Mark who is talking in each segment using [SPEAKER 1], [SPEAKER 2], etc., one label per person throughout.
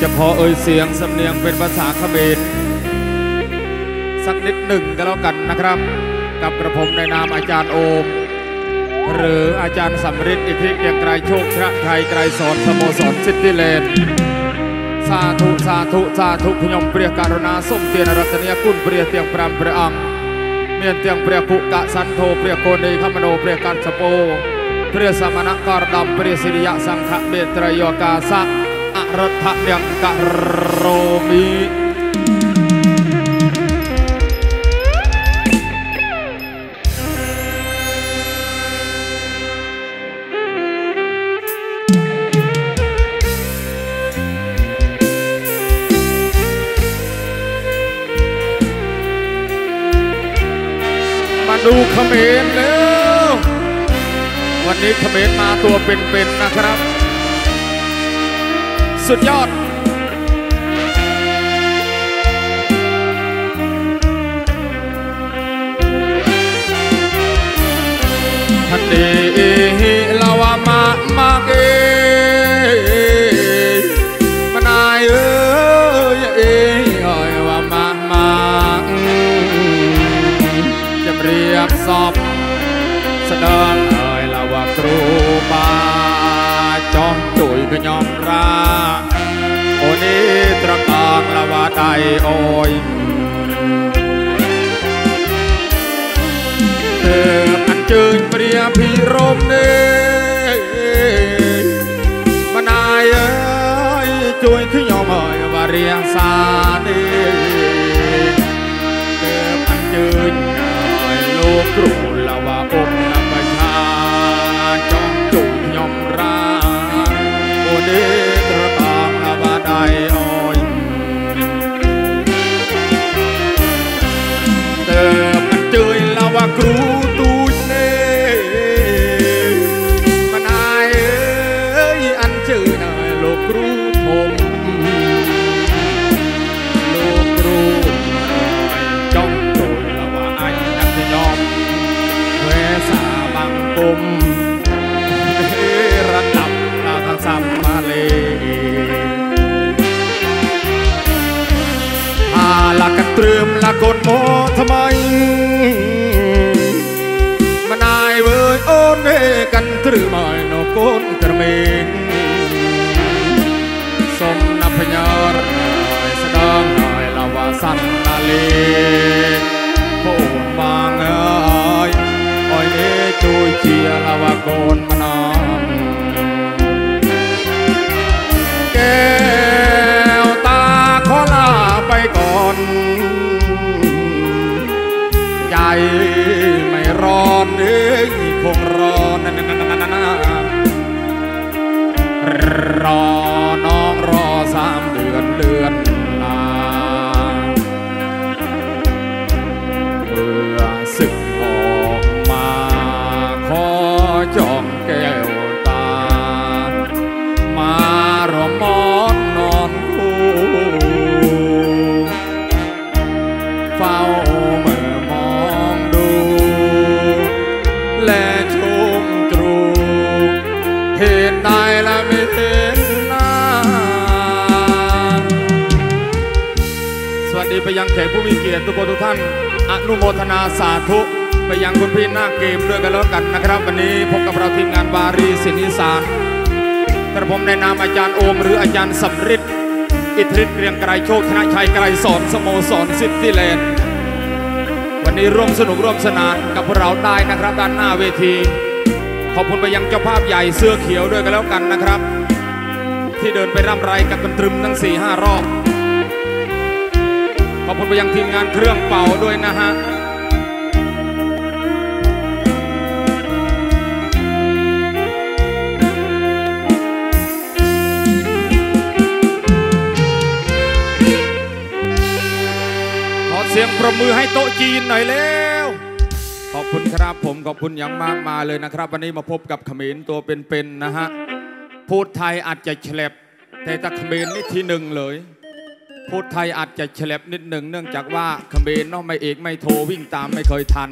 [SPEAKER 1] จะขอเอ่ยเสียงสำเนียงเป็นภาษาเขมรสักนิดหนึ่งก็แล้วกันนะครับ กับกระผมในนามอาจารย์โอม หรืออาจารย์สำริดอิทธิเกียงไกรโชคชระไทยไกรสอนสโมสรซิตี้เลนสาธุสาธุสาธุพยมเปรียการุณาส้มเตียนรัตเนียกุลเปรียเตียงพรำพระอังเมียนเตียงเปรียกุกะสันโทเปรียโกนีขมโนเปรียการสโปเปรียสมณการดำเปรียสิริยะสังฆเบตรโยกาสะ อรัฐเนียงกะโรมีมาดูเขมรแล้ว วันนี้เขมรมาตัวเป็นๆนะครับ สุดยอด ทันดีลาวามามาเกมานายเอ้ยเอ้ยเอ้ยว่ามามาจะเรียบสอบแสดงเอ้ยลาว่าครูบาจ យអយអើអញ្ជើញព្រះភិរមនេះម្ដាយអើយជួយខ្ញុំអើយវរៀងសានេះអើអញ្ជើញអើយលោកគ្រូ កាន់គ្រឹះមកឯនោះកូនក្រមេងសូមណាប់ញ៉ារឲ្យស្ដងឲ្យលវសាន់ណាលីបូនបងអើយអើយនេះជួយជាលវកូន ร ไปยังแขกผู้มีเกียรติทุกคนทุกท่านอนุโมทนาสาธุไปยังคุณพี่หน้าเกมด้วยกันแล้วกันนะครับ วันนี้พบกับเราทีมงานวารีศิลป์อีสานกระผมในนามอาจารย์โอม หรืออาจารย์สำริดอิทธิฤทธิ์เรียงไกรโชคธนชัยไกรสอนสโมสรซิตี้แลนด์วันนี้ร่วมสนุกร่วมสนานกับพวกเราได้นะครับด้านหน้าเวที ขอบคุณไปยังเจ้าภาพใหญ่เสื้อเขียวด้วยกันแล้วกันนะครับ ที่เดินไปร่ำไรกับกันตรึมทั้ง4ี่ห้ารอบ ขอบคุณไปยังทีมงานเครื่องเป่าด้วยนะฮะขอเสียงประมือให้โต๊ะจีนหน่อยเร็วขอบคุณครับผมขอบคุณอย่างมากมายเลยนะครับ วันนี้มาพบกับขมรตัวเป็นๆนะฮะ พูดไทยอาจจะเฉลบแต่ถ้าเขมรนี่ที่หนึ่งเลย พูดไทยอาจจะเฉลบนิดหนึ่งเนื่องจากว่าเขมรเนาะไม่เอกไม่โทรวิ่งตามไม่เคยทัน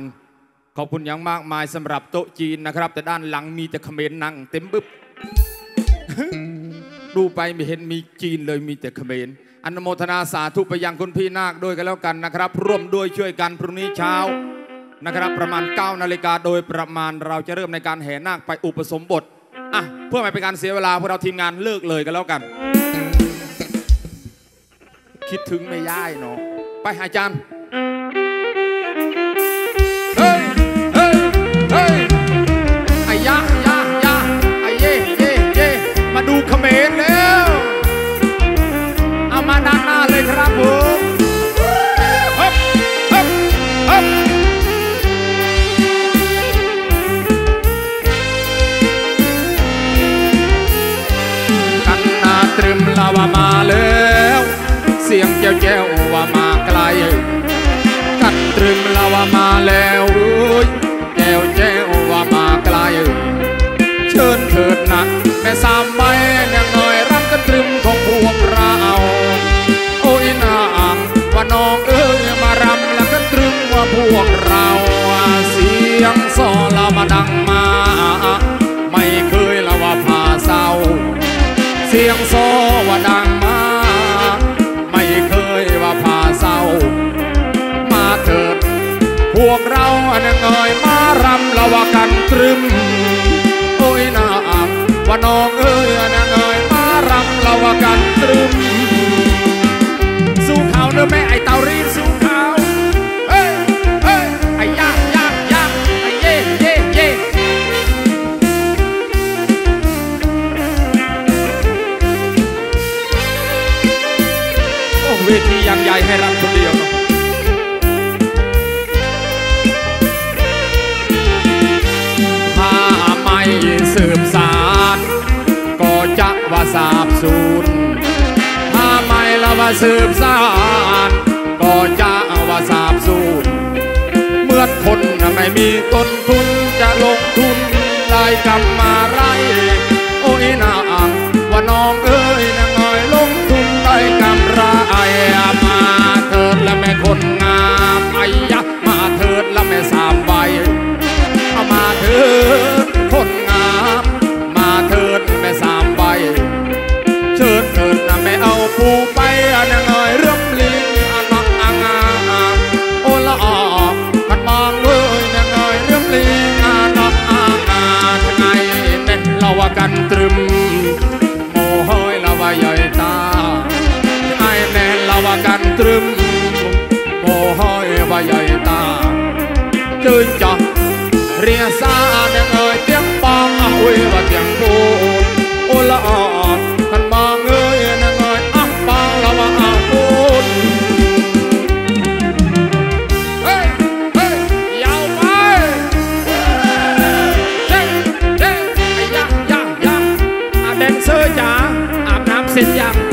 [SPEAKER 1] ขอบคุณอย่างมากมายสำหรับโต๊ะจีนนะครับ แต่ด้านหลังมีแต่เขมรนั่งเต็มบึบดูไปไม่เห็นมีจีนเลยมีแต่เขมรอนุโมทนาสาธุไปยังคุณพี่นาคด้วยกันแล้วกันนะครับ ร่วมด้วยช่วยกันพรุ่งนี้เช้านะครับ ประมาณ9นาฬิกาโดยประมาณเราจะเริ่มในการแห่นาคไปอุปสมบทอะเพื่อไม่เป็นการเสียเวลาพวกเราทีมงานเลิกเลยกันแล้วกัน คิดถึงไม่ย่ายเนาะไปอาจารย์าอันเงยมารำละว่ากันตรึม โอ้ยนาอับว่าน้องเอ้ยอันเงยมารำละว่ากันตรึม สู้เขาเนื้อแม่ไอเตารีบสู้เขาเฮ้ยเฮ้ยไอยากยากยากไอเย่เย่เย่โอ้เวที สืบสารก็จะว่าสาบสูญถ้าไม่ละว่าสืบสารก็จะว่าสาบสูญเมื่อคนไม่มีต้นทุนจะลงทุนได้กำมาไร อาบน้ำเสร็จยัง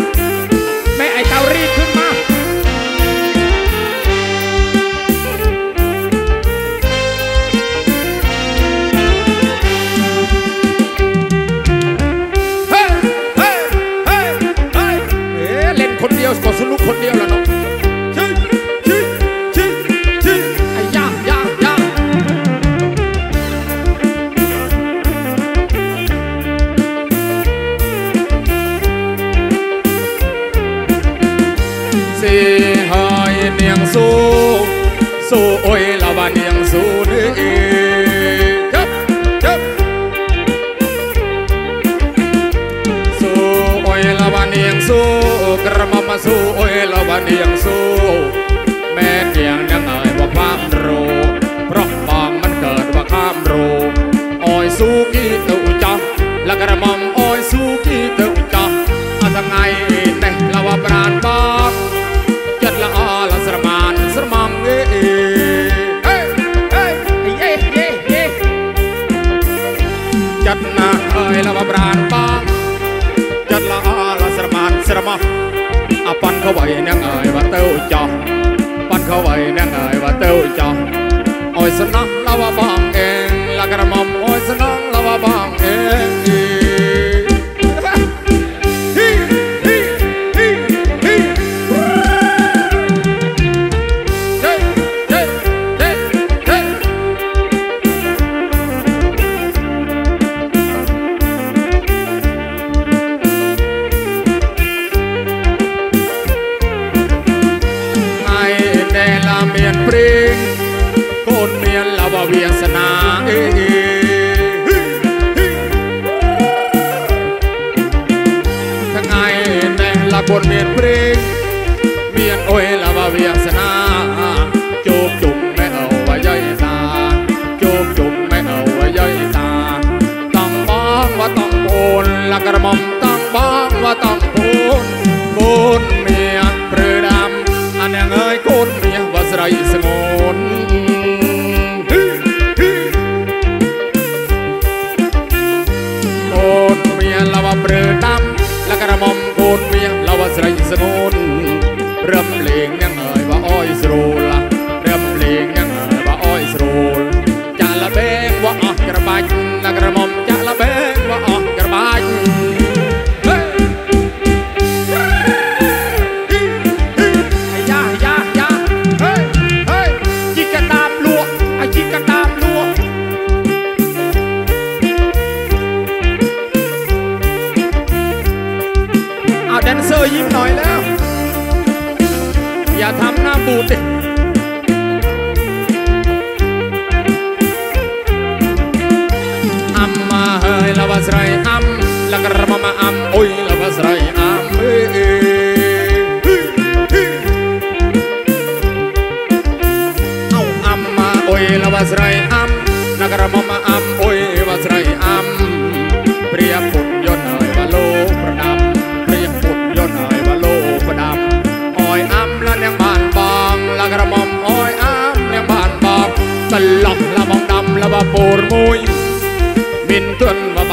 [SPEAKER 1] ស៊ូគីអ៊ូចាស់លករម Con mi alma bien sana, la cordillera. through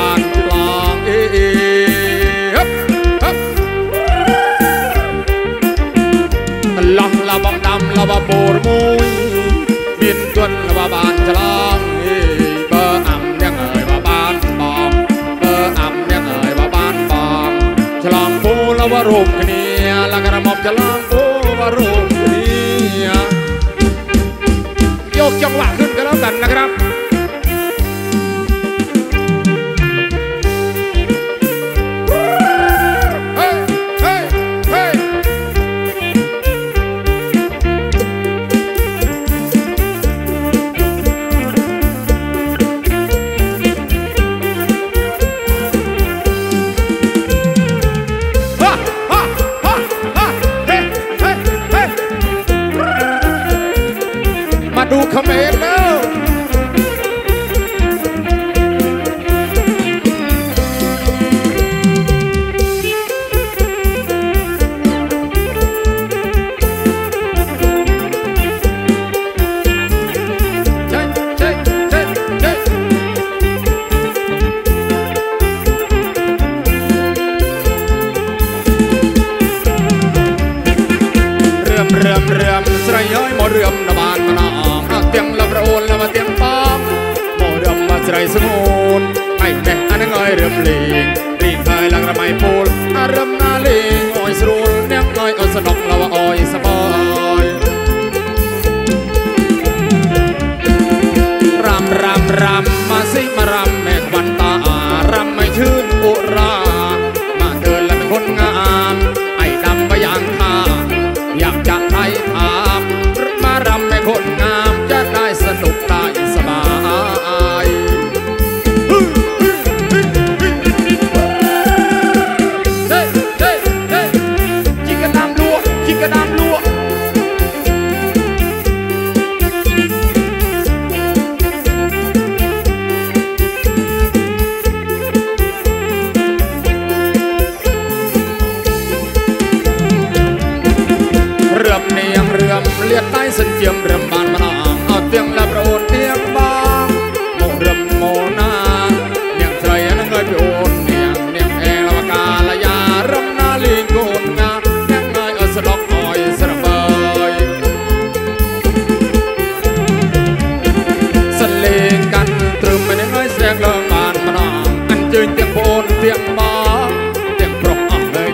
[SPEAKER 1] បានឆ្លងអេអេឡោះឡបដំឡបបូរមួយមានគុណបបានឆ្លងអេបើអំអ្នកអើយបបានបងបើអំអ្នកអើយបបានបងឆ្លងពូលវរូបគ្នាលក្ខណៈមកឆ្លងពូវរូបគ្នាយកចង្វាក់ขึ้นกันแล้วกันนะครับ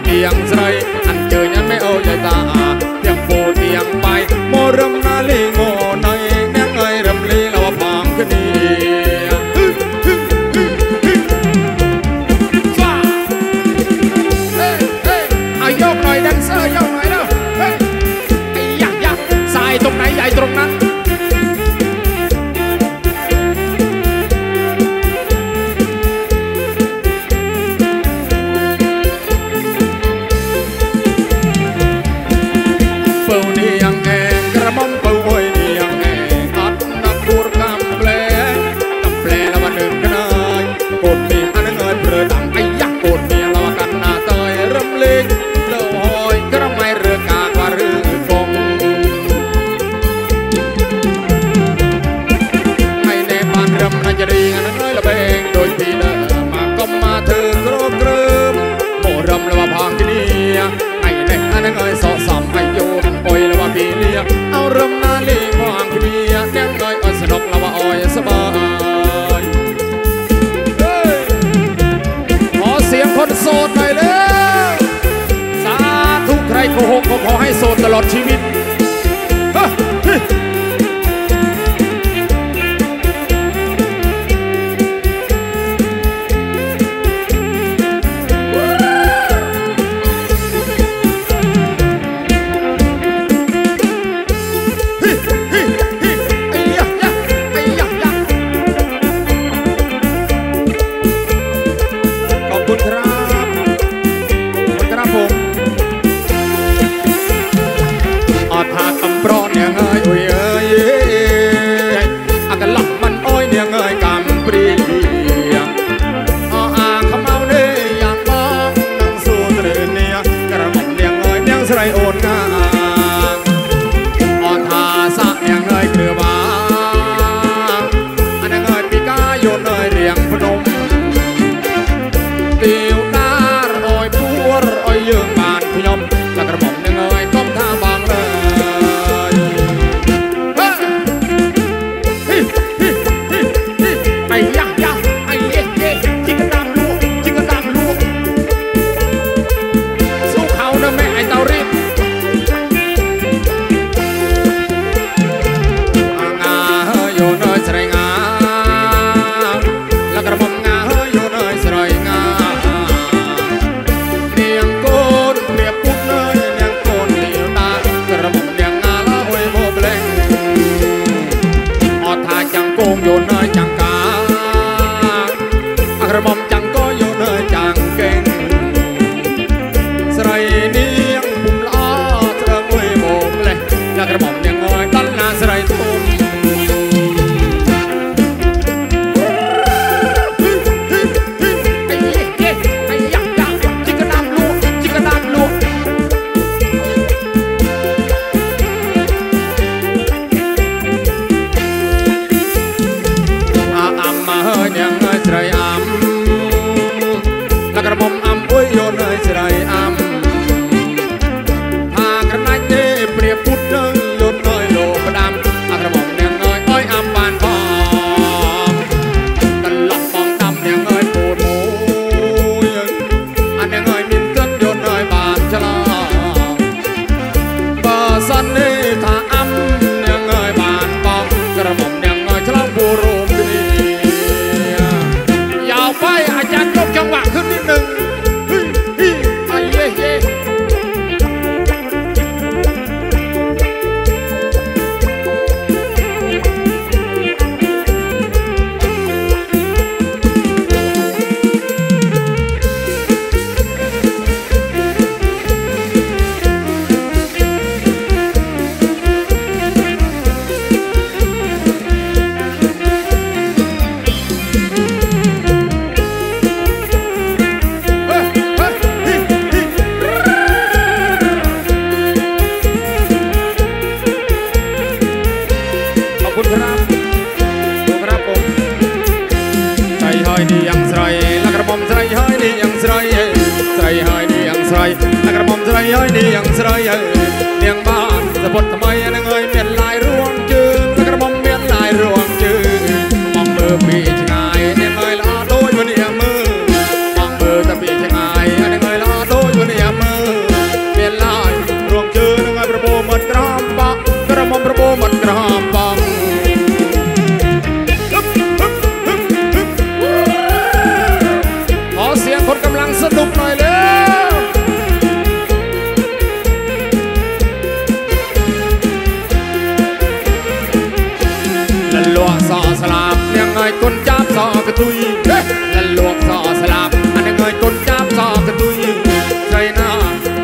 [SPEAKER 1] ទៀងស្រីអញ្ជើញអត់មេអូនយតា ตลอดชีวิต គុណครับครับผมស្រីហើយនាងស្រីលក្រមុំស្រីហើយនាងស្រីស្រីហើយនាងស្រីលក្រមុំស្រីហើយនាងស្រីនាងបានសពុតថ្មីនឹង ទុយលលួងសអស្លាប់អានឹងអើយគុណចាប់សអទុយចៃណា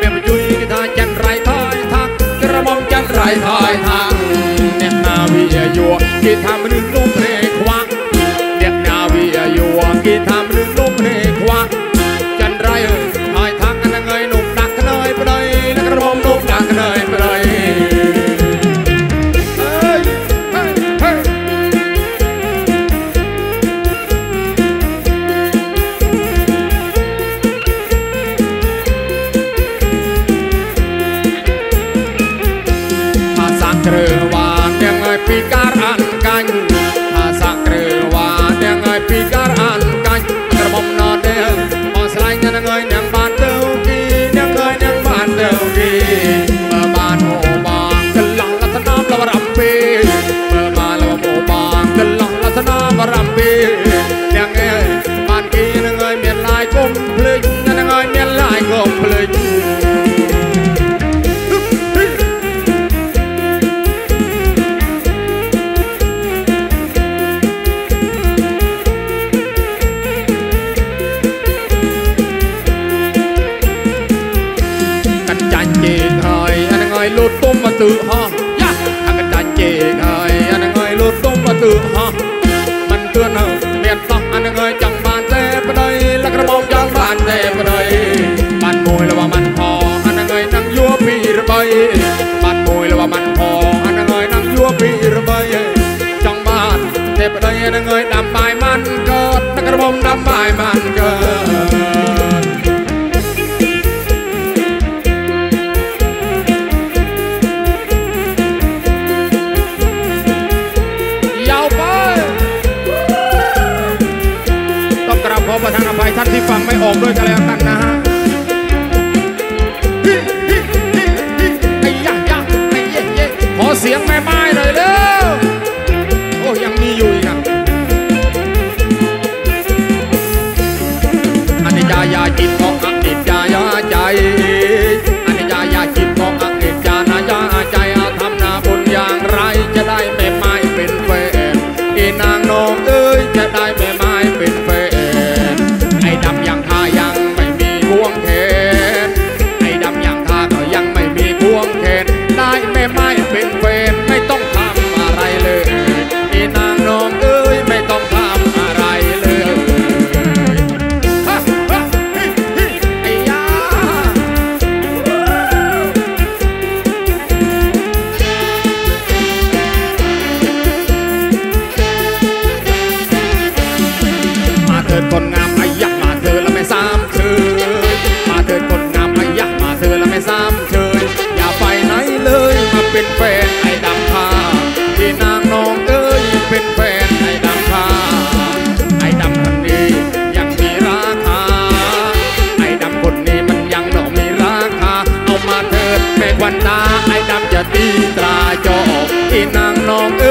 [SPEAKER 1] មានបញ្ជួយគេថាចន្ទរៃថយថាក្រមុំចន្ទរៃថយថាអ្នកណាវាយោគេថាមនុស្សនោះ Play ภัยท่านที่ฟังไม่ออกด้วย นางน้อง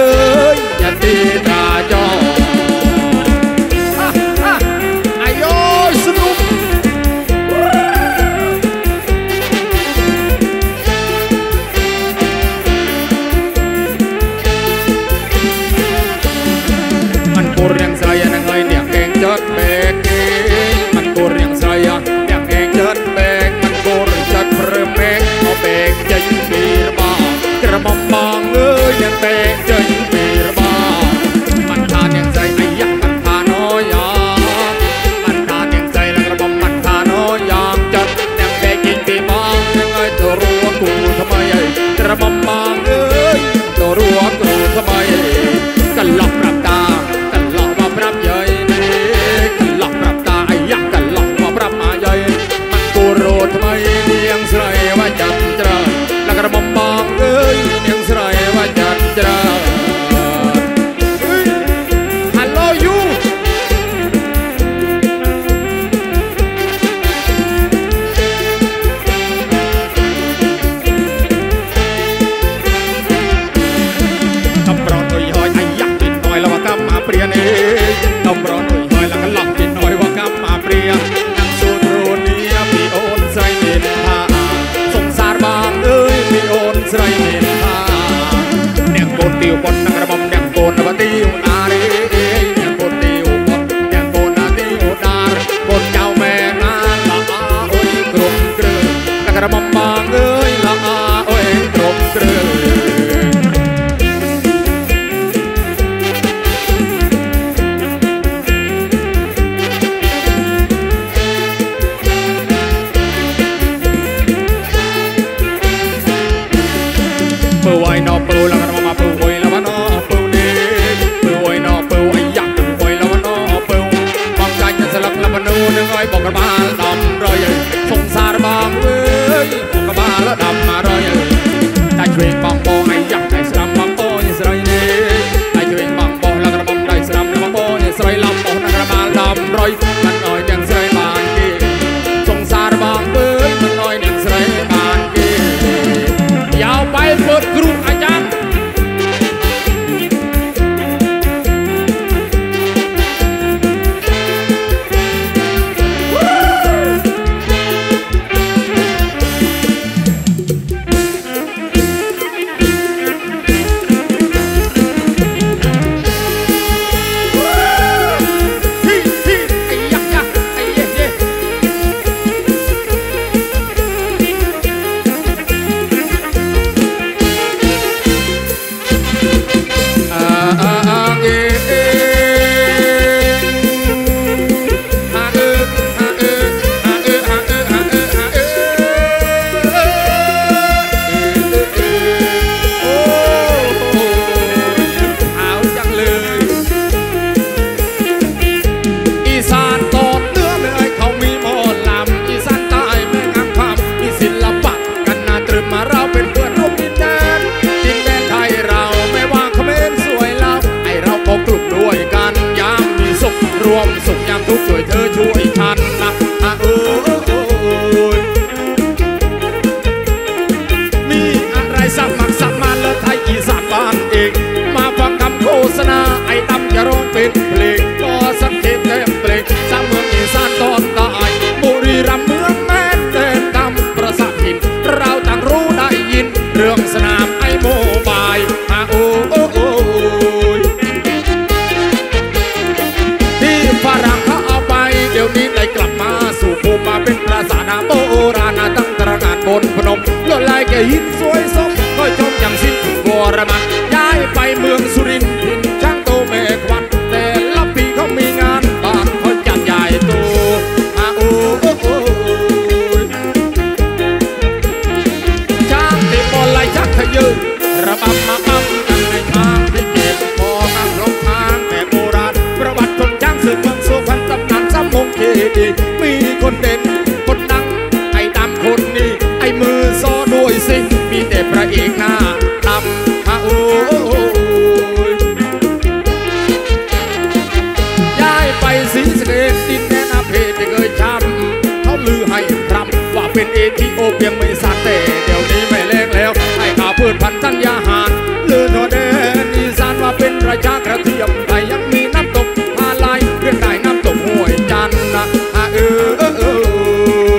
[SPEAKER 1] ยังไม่สักเตเดี๋ยวนี้ไม่เล็งแล้วให้ข้าวพืชพันธัญญาหารลือเธอเดนอีสานว่าเป็นประชากระเทียมแต่ยังมีน้ำตกอาลายเรื่องได้น้ำตกห้วยจันนะอาเออเออเอ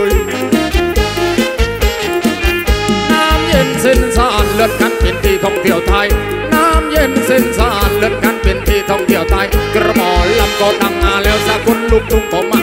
[SPEAKER 1] อน้ำเย็นส้นสานเลือดกันเป็นที่ท่องเที่ยวไทยน้ำเย็นเส้นสานเลือดกันเป็นที่ท่องเที่ยวไทยกระบอกลำก็ดังมาแล้วสากุลลูกทุ่งผมมา